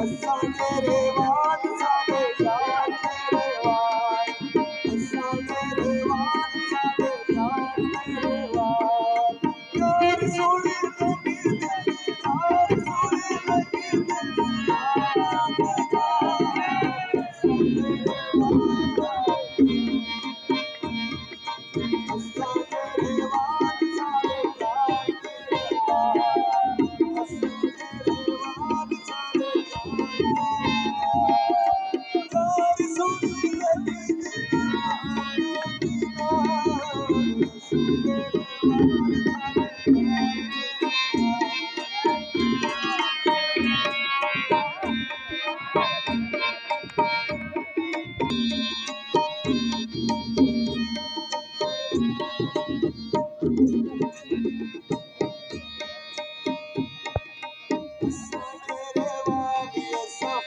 कसम तेरे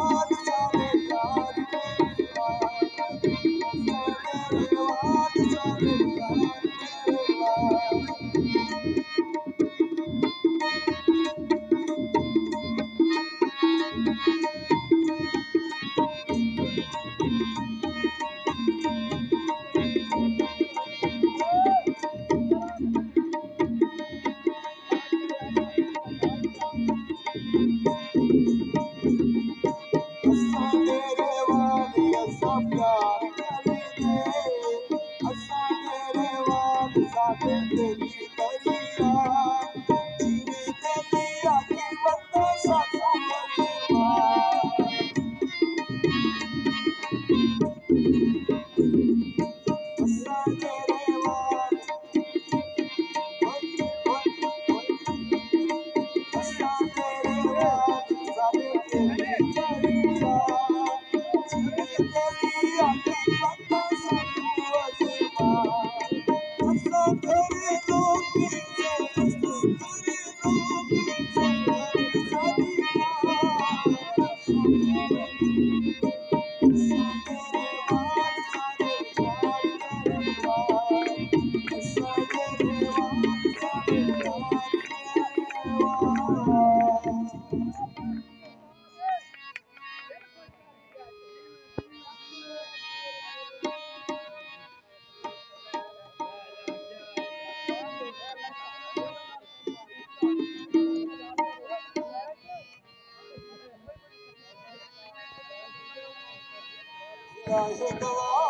Lord. सोपर 感谢你们了啊